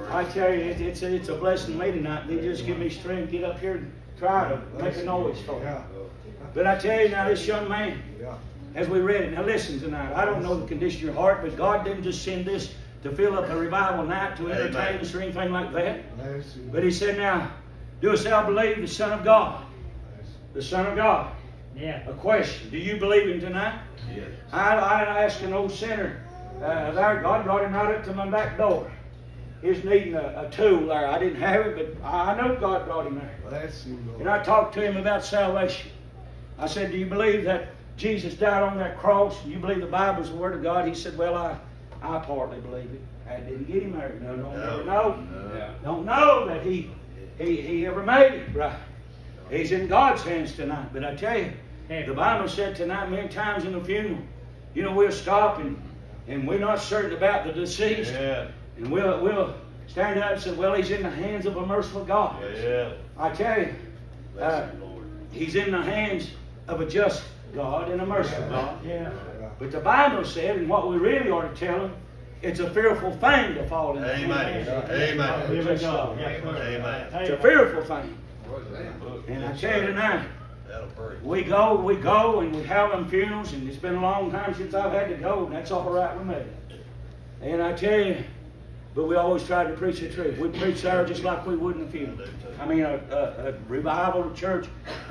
I tell you, it, it's, a, it's a blessing to me tonight. They just give me strength, get up here and try to make a noise for it. But I tell you now, this young man, as we read it, now listen tonight. I don't know the condition of your heart, but God didn't just send this to fill up a revival night to entertain us or anything like that. But He said, now, dost thou believe the Son of God? The Son of God. Yeah. A question. Do you believe Him tonight? Yes. I, I asked an old sinner uh, there, God brought him right up to my back door. He was needing a, a tool there. I didn't have it, but I know God brought him there. Bless you, Lord. And I talked to him about salvation. I said, Do you believe that Jesus died on that cross? Do you believe the Bible is the Word of God? He said, Well, I, I partly believe it. I didn't get him there. No, no, No. no. no. No. Don't know that he, he, he ever made it right. He's in God's hands tonight. But I tell you, the Bible said tonight many times in the funeral, you know, we'll stop and, and we're not certain about the deceased. Yeah. And we'll, we'll stand up and say, well, he's in the hands of a merciful God. Yeah. I tell you, uh, he's in the hands of a just God and a merciful God. Yeah. But the Bible said, and what we really ought to tell him, it's a fearful thing to fall in the Amen. hands of a Amen. Amen. It's a fearful thing. And I tell you tonight, we go, we go, and we have them funerals, and it's been a long time since I've had to go, and that's all right with me. And I tell you, but we always try to preach the truth. We preach there just like we would in a funeral. I mean, a, a, a revival church,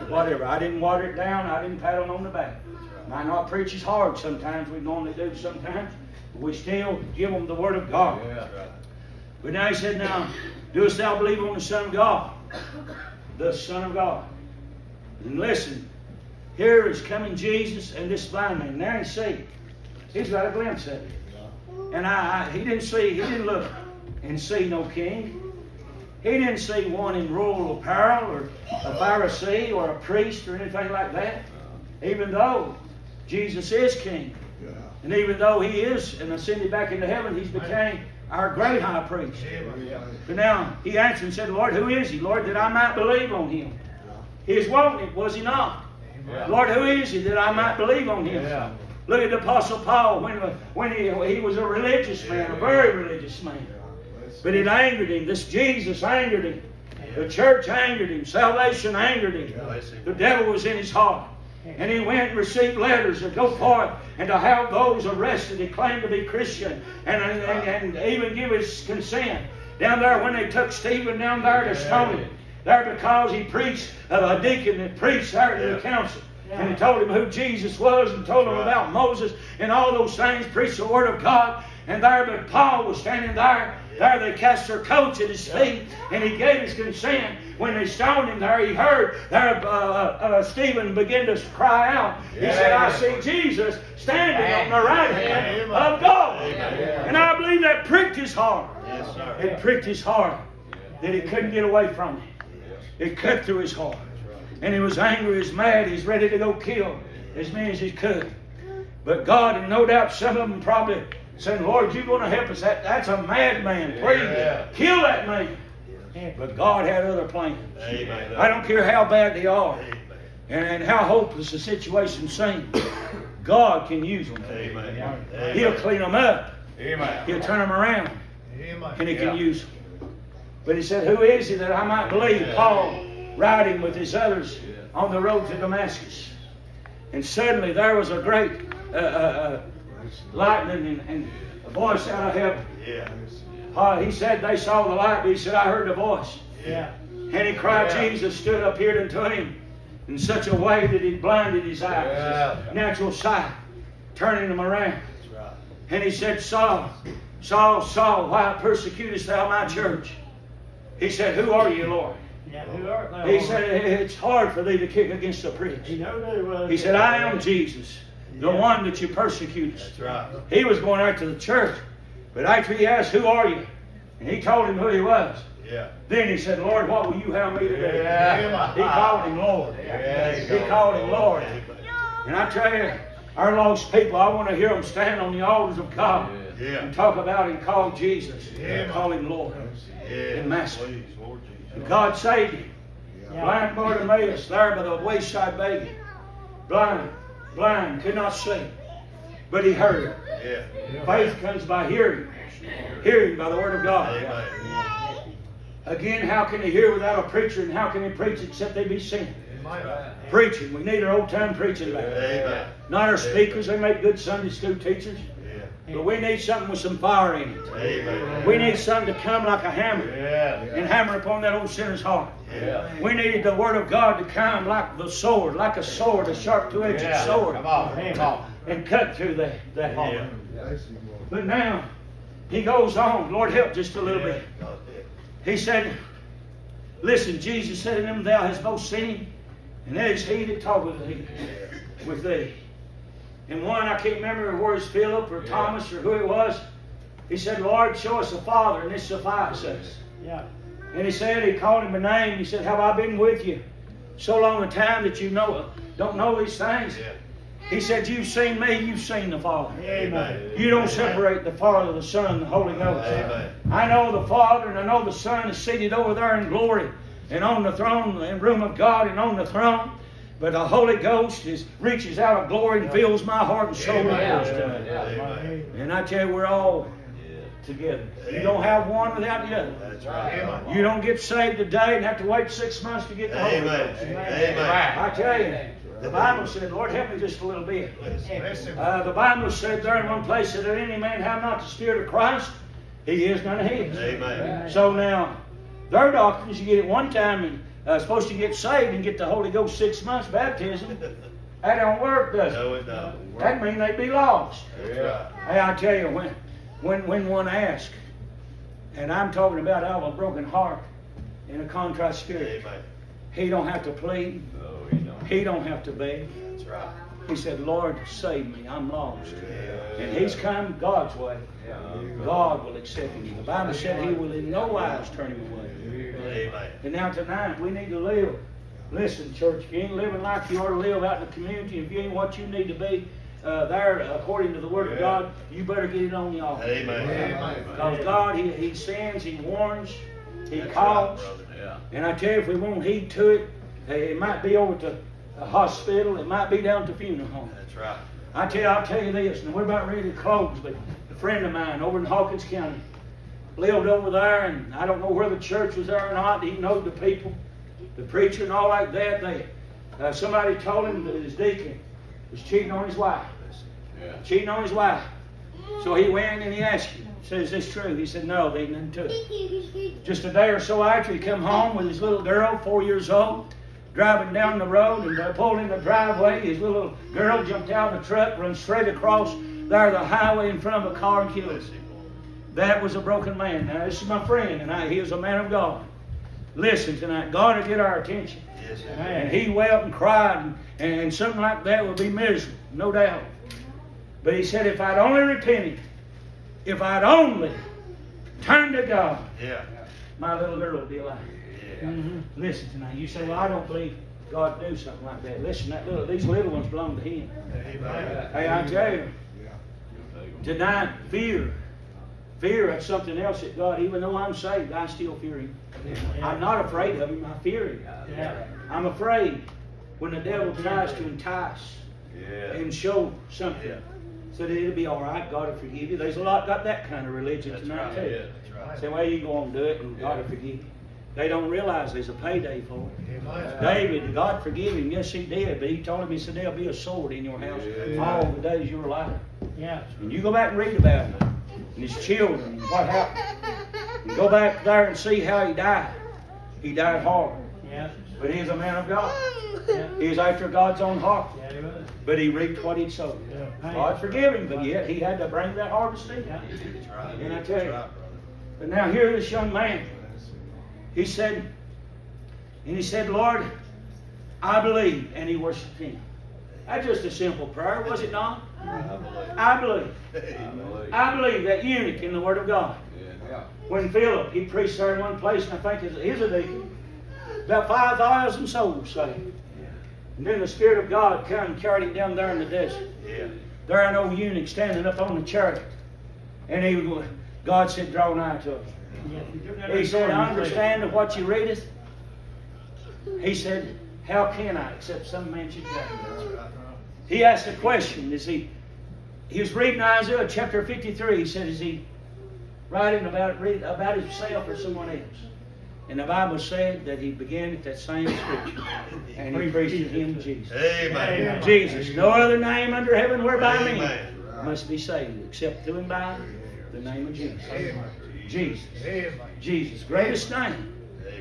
whatever. I didn't water it down. I didn't pat them on the back. Might not preach as hard sometimes. We normally do sometimes. But we still give them the Word of God. But now he said, Now, doest thou believe on the Son of God? The Son of God. And listen, here is coming Jesus and this blind man. Now he see. He's got a glimpse of it. And I, I he didn't see, he didn't look and see no king. He didn't see one in royal apparel or a Pharisee or a priest or anything like that. Even though Jesus is king. And even though he is and ascended back into heaven, he's became our great high priest. But now he answered and said, Lord, who is he? Lord, that I might believe on him. He was wanting it, was he not? Lord, who is he that I might believe on him? Yeah. Look at the Apostle Paul when, when he, he was a religious man, a very religious man. But it angered him. This Jesus angered him. The church angered him. Salvation angered him. The devil was in his heart. And he went and received letters to go forth and to have those arrested that claimed to be Christian and, and, and even give his consent. Down there when they took Stephen down there to stone him. There because he preached, uh, a deacon that preached there to the council. And he told him who Jesus was and told him about Moses and all those things, preached the Word of God. And there, but Paul was standing there. There they cast their coats at his feet, and he gave his consent. When they stoned him there, he heard there uh, uh, Stephen begin to cry out. He said, I see Jesus standing on the right hand of God. And I believe that pricked his heart. Yes, sir. It pricked his heart that he couldn't get away from it. It cut through his heart. And he was angry, he's mad, he's ready to go kill as many as he could. But God, and no doubt some of them probably said, Lord, you're going to help us. That, that's a madman. Please Yeah. kill that man. But God had other plans. Amen. I don't care how bad they are and, and how hopeless the situation seems. God can use them. Amen. He'll clean them up. Amen. He'll turn them around. And he Yeah. can use them. But he said, Who is he that I might believe? Paul riding with his others on the road to Damascus. And suddenly there was a great uh, uh, uh, lightning and, and a voice out of heaven. Uh, he said they saw the light, but he said, I heard the voice. Yeah. And he cried, Yeah. Jesus stood up here unto him in such a way that he blinded his eyes, Yeah. his natural sight, turning him around. Right. And he said, Saul, Saul, Saul, why persecutest thou my church? He said, Who are you, Lord? Yeah, who art thou? He said, It's hard for thee to kick against the priest. He. He said, I am Jesus, the one that you persecutest. That's right. He was going out to the church. But after he asked, Who are you? And he told him who he was. Yeah. Then he said, Lord, what will you have me to do? Yeah. He called him Lord. Yeah, he He called called him him Lord. And I tell you, our lost people, I want to hear them stand on the altars of God Yeah. and talk about and call Jesus Yeah. and call him Lord. Yeah. And Master. Please, Lord Jesus. And God saved him. Yeah. Blind Bartimaeus there by the wayside baby. Blind, blind, could not see. But he heard. Yeah. Faith comes by hearing. Hearing by the word of God. Amen. Again, how can he hear without a preacher? And how can he preach except they be sent? Preaching. We need our old time preaching back. Amen. Not our speakers. They make good Sunday school teachers. But we need something with some fire in it. Amen. We need something to come like a hammer Yeah. and hammer upon that old sinner's heart. Yeah. We needed the Word of God to come like the sword, like a sword, a sharp two-edged sword, Come on. Come on. And cut through that, that heart. Yeah. But now, he goes on. Lord, help just a little bit. He said, Listen, Jesus said to them, Thou hast both seen, and it is he that talketh with thee. With thee. And one, I can't remember where it's Philip or Thomas or who it was. He said, Lord, show us the Father, and this suffices. Yeah. And he said, he called him a name. He said, Have I been with you so long a time that you know don't know these things? Yeah. He said, You've seen me, you've seen the Father. Amen. You don't separate the Father, the Son, and the Holy Ghost. Amen. I know the Father and I know the Son is seated over there in glory and on the throne, in room of God and on the throne. But the Holy Ghost is, reaches out of glory and fills my heart and soul. with Amen. And I tell you, we're all together. You don't have one without the other. That's right. You don't get saved today and have to wait six months to get the Holy Amen. Ghost. Amen. I tell you, the Bible said, Lord, help me just a little bit. Uh, the Bible said there in one place that if any man have not the Spirit of Christ, he is none of his. Amen. So now, their doctrines, you get it one time and uh, supposed to get saved and get the Holy Ghost six months baptism. That don't work, does it? No, it don't. That mean they'd be lost. That's right. Hey, I tell you, when, when, when one asks, and I'm talking about out of a broken heart in a contrite spirit, Amen. he don't have to plead, No, he don't. have to beg, That's right. He said, Lord, save me. I'm lost. And he's come God's way. God will accept him. The Bible said he will in no wise turn him away. Amen. And now tonight, we need to live. Listen, church, if you ain't living like you ought to live out in the community, if you ain't what you need to be uh, there according to the Word of God, you better get it on the altar. Amen. Because God, he, he sends, He warns, He That's calls. right. Yeah. And I tell you, if we won't heed to it, hey, it might be over to a hospital, it might be down to funeral home. That's right. I tell you, I'll tell you this, and we're about ready to close, but a friend of mine over in Hawkins County lived over there, and I don't know whether the church was there or not. He knowed the people, the preacher, and all like that. They, uh, somebody told him that his deacon was cheating on his wife, Yeah. cheating on his wife. So he went and he asked him, says "Is this true?" He said, "No, they didn't to it." Just a day or so after, he come home with his little girl, four years old, driving down the road and pulled in the driveway. His little girl jumped out of the truck, run straight across there the highway in front of a car and killed him. That was a broken man. Now, this is my friend, and I, he was a man of God. Listen tonight, God will get our attention. Yes. And he wept and cried, and, and something like that would be miserable, no doubt. But he said, if I'd only repented, if I'd only turned to God, Yeah. my little girl would be alive. Mhm. Listen tonight. You say, well, I don't believe God do something like that. Listen, that little, these little ones belong to Him. Amen. Hey, I tell you, tonight, fear. Fear of something else that God, even though I'm saved, I still fear Him. I'm not afraid of Him, I fear Him. I'm afraid when the devil tries to entice Yeah. and show something so that it'll be all right, God will forgive you. There's a lot got that kind of religion That's tonight, right. too. Yeah. That's right. Say, well, you go on and do it, and God will forgive you. They don't realize there's a payday for it. Amen. David, God forgive him. Yes, he did. But he told him, he said, there'll be a sword in your house all the days you're alive. Yeah. And you go back and read about him and his children and what happened. And go back there and see how he died. He died hard. Yeah. But he's a man of God. Yeah. He's after God's own heart. Yeah, he was. But he reaped what he'd sowed. Yeah. God forgive him, but yet he had to bring that harvest in. Yeah. That's right. And I tell you, That's right, brother. But now here this young man, he said, and he said, Lord, I believe, and he worshiped him. That's just a simple prayer, was it not? I believe. I believe. I believe that eunuch in the Word of God. When Philip, he preached there in one place, and I think he's a deacon. About 5,000 souls saved. And then the Spirit of God come and carried him down there in the desert. Yeah. There an old eunuch standing up on the chariot. And he, God said, draw nigh to him. He said, I understand of what you readeth. He said, How can I except some man should die? He asked a question. Is he he was reading Isaiah chapter 53. He said, Is he writing about read about himself or someone else? And the Bible said that he began at that same scripture. And he preached to him Jesus. Amen. Jesus. No other name under heaven whereby men Amen. must be saved except through and by the name of Jesus. Jesus. Amen. Jesus. Jesus. Greatest name.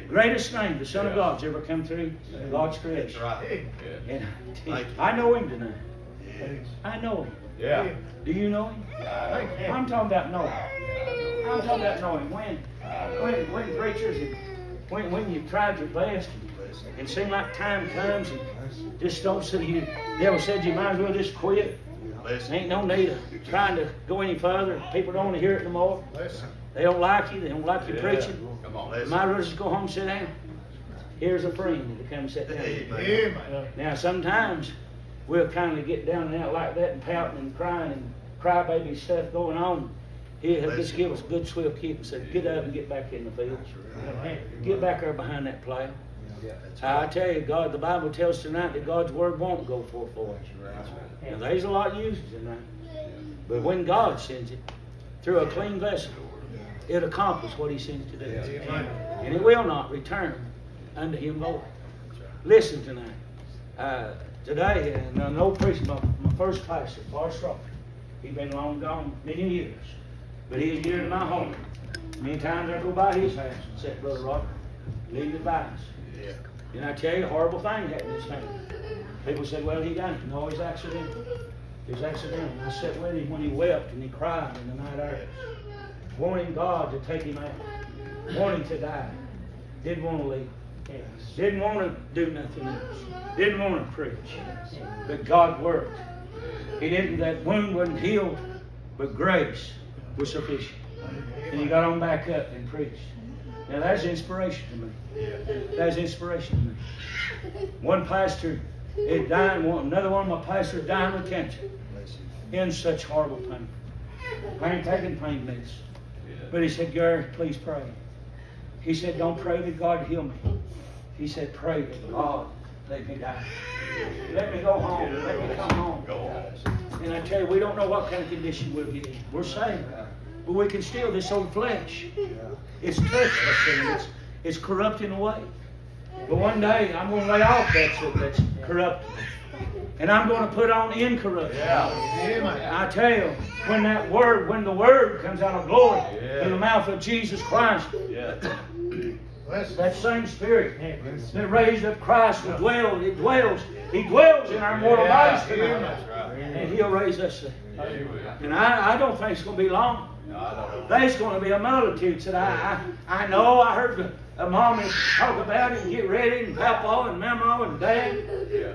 Greatest name the Son of God's ever come through God's creation. right. And. I know him tonight. I know him. Yeah. Do you know him? I'm talking about knowing. I'm talking about knowing when, when, when preachers, and when, when you've tried your best, and it seems like time comes and just don't see you. The devil said you might as well just quit. Ain't no need of trying to go any further. People don't want to hear it no more. Listen. They don't like you. They don't like you Yeah. preaching. Come on. Listen. Might as well just go home and sit down. Here's a friend to come sit down. Amen. Amen. Now, sometimes we'll kind of get down and out like that and pouting and crying and crybaby stuff going on. He'll just give us a good swift kick and say, get up and get back in the fields. Get back there behind that plow. That's I tell you, God, the Bible tells tonight that God's word won't go forth for us. Now, there's a lot of uses in that. But when God sends it through a clean vessel, it accomplishes what He sends to do. Amen. And it will not return unto Him void. Listen tonight. Uh, today, and an old preacher, my, my first pastor, Paul Strawberry, he's been long gone many years, but he's dear to my home. Many times I go by his house and say, Brother Robert, leave advice. Yeah. And I tell you, a horrible thing happened this time. People said, well, he got it. No, it's accidental. It was accidental. I sat with him when he wept and he cried in the night air, wanting God to take him out, wanting to die. Didn't want to leave. Didn't want to do nothing else. Didn't want to preach. But God worked. He didn't, that wound wasn't healed, but grace was sufficient. And he got on back up and preached. Now that's inspiration to me. That's inspiration to me. One pastor is dying, one, another one of my pastors dying with cancer. In such horrible pain. Pain taking pain meds. But he said, Gary, please pray. He said, Don't pray that God heal me. He said, Pray that God let me die. Let me go home. Let me come home. And I tell you, we don't know what kind of condition we'll get in. We're saved. But we can still, this old flesh, it's touchless and it's, it's corrupting away. But one day, I'm going to lay off that that's corrupted. And I'm going to put on incorruption. Yeah. I tell you, when that word, when the word comes out of glory Yeah. in the mouth of Jesus Christ, Yeah. That same spirit that raised up Christ will dwell, it dwells, He dwells in our mortal bodies tonight. Right. And He'll raise us. And I, I don't think it's going to be long. No, I don't know. There's going to be a multitude that I, I, I know. I heard the, a mommy talk about it and get ready, and Papa and Mama and Dad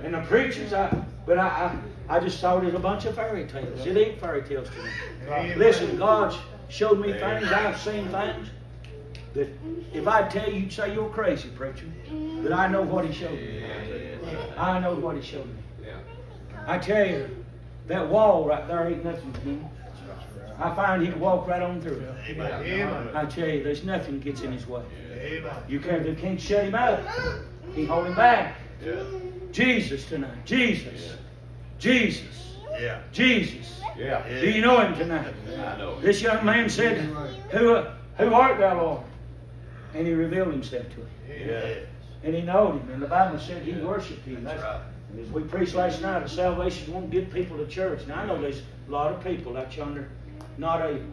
and the preachers. I, but I, I, I just thought it was a bunch of fairy tales. It ain't fairy tales to me. Amen. Listen, God showed me things. I've seen things that if I tell you, you'd say you're crazy, preacher. But I know what He showed me. I know what He showed me. I tell you, that wall right there ain't nothing to me. I find He can walk right on through it. I tell you, there's nothing gets in His way. You can't, you can't shut Him up. He hold Him back. Yeah. Jesus tonight. Jesus. Jesus. Yeah. Jesus. Yeah. Do you know Him tonight? I know. This young man said, Who, who art thou, Lord? And he revealed himself to him. Yeah. And he knowed him. And the Bible said he worshiped him. That's right. And as we preached last night, the salvation won't get people to church. Now I know there's a lot of people out yonder not able.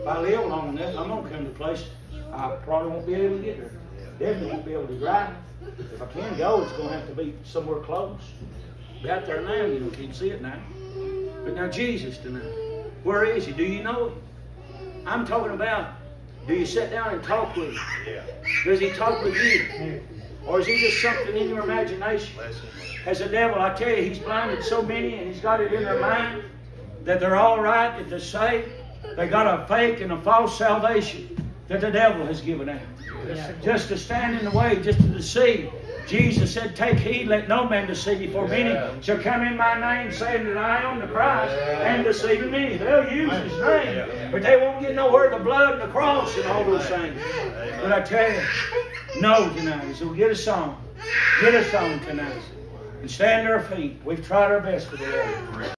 If I live long enough, I'm gonna come to a place I probably won't be able to get there. Definitely won't be able to drive. If I can go, it's gonna have to be somewhere close. Be out there now, you know, you can't see it now. But now Jesus tonight, where is he? Do you know him? I'm talking about, do you sit down and talk with him? Yeah. Does he talk with you? Or is he just something in your imagination? Bless him. As the devil, I tell you, he's blinded so many and he's got it in their mind that they're all right, that they're saved. They got a fake and a false salvation that the devil has given out. Just to stand in the way, just to deceive. Jesus said, Take heed, let no man deceive you, for many shall come in my name, saying that I am the Christ, and deceiving many. They'll use his name, but they won't get nowhere the blood and the cross and all those things. But I tell you, no tonight. So get a song. Get a song tonight. And stand to our feet. We've tried our best for the Lord.